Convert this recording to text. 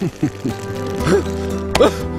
Huh?